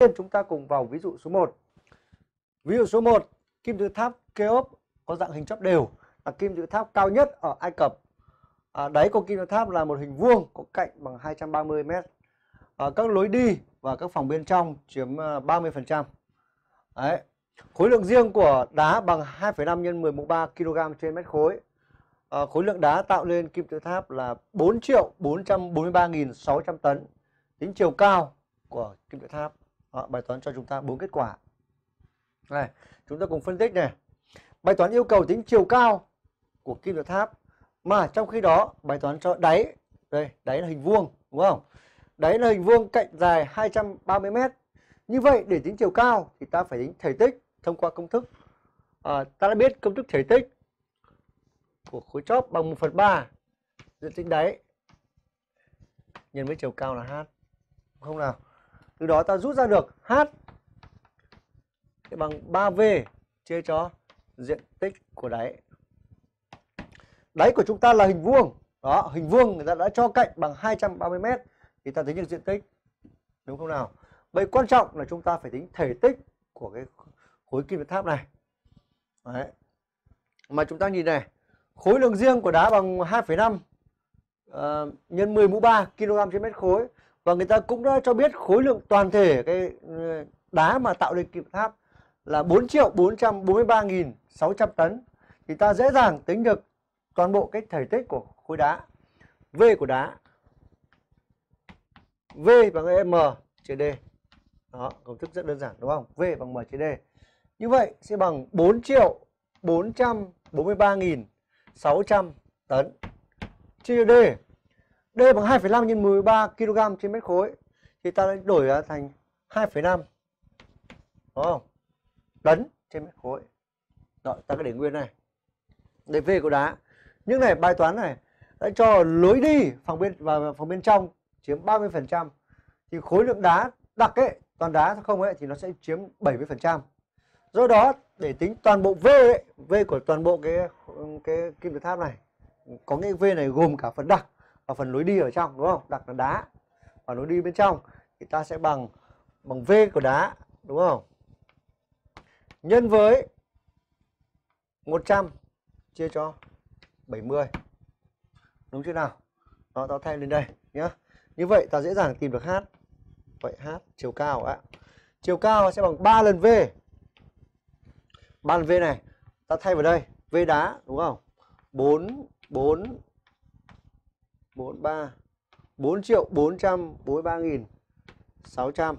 tiên chúng ta cùng vào ví dụ số 1. Ví dụ số 1, kim tự tháp Keops có dạng hình chóp đều là kim tự tháp cao nhất ở Ai Cập. À, đáy của kim tự tháp là một hình vuông có cạnh bằng 230 m. À, các lối đi và các phòng bên trong chiếm à, 30%. Đấy. Khối lượng riêng của đá bằng 2,5 nhân 10 mũ 3 kg trên mét khối. À, khối lượng đá tạo lên kim tự tháp là 4 triệu 443.600 tấn. Tính chiều cao của kim tự tháp. Đó, bài toán cho chúng ta bốn kết quả. Này, chúng ta cùng phân tích này. Bài toán yêu cầu tính chiều cao của kim tự tháp mà trong khi đó bài toán cho đáy đây, đáy là hình vuông đúng không? Đáy là hình vuông cạnh dài 230 m. Như vậy để tính chiều cao thì ta phải tính thể tích thông qua công thức. À, ta đã biết công thức thể tích của khối chóp bằng 1 phần 3 diện tích đáy nhân với chiều cao là h. Không nào? Từ đó ta rút ra được h bằng 3v chia cho diện tích của đáy. Đáy của chúng ta là hình vuông. Đó, hình vuông người ta đã cho cạnh bằng 230 m thì ta tính được diện tích. Đúng không nào? Vậy quan trọng là chúng ta phải tính thể tích của cái khối kim tự tháp này. Đấy. Mà chúng ta nhìn này, khối lượng riêng của đá bằng 2,5 uh, ờ, nhân 10 mũ 3 kg trên mét khối và người ta cũng đã cho biết khối lượng toàn thể cái ừ, đá mà tạo nên kim tự tháp là 4 triệu 443.600 tấn. Thì ta dễ dàng tính được toàn bộ cái thể tích của khối đá. V của đá. V bằng M chia D. Đó, công thức rất đơn giản, đúng không? V bằng M chia D. Như vậy sẽ bằng 4 triệu 443.600 tấn. Chia D. D bằng 2,5 nhân 13 kg trên mét khối thì ta đổi ra thành 2,5 đúng không? Tấn trên mét khối. Rồi ta cứ để nguyên này. Đây V của đá. Nhưng này bài toán này đã cho lối đi phòng bên và phòng bên trong chiếm 30% thì khối lượng đá đặc ấy toàn đá không ấy thì nó sẽ chiếm 70% do đó để tính toàn bộ V ấy, V của toàn bộ cái cái kim tự tháp này có cái V này gồm cả phần đặc và phần lối đi ở trong, đúng không? Đặc là đá. Và lối đi bên trong thì ta sẽ bằng bằng V của đá, đúng không? Nhân với 100 chia cho 70 đúng chưa nào? Nó ta thay lên đây, nhá. Như vậy ta dễ dàng tìm được h vậy h chiều cao ạ. Chiều cao sẽ bằng 3 lần v. 3 lần v này, ta thay vào đây, v đá, đúng không? 4 4 43 4 triệu 443 nghìn 600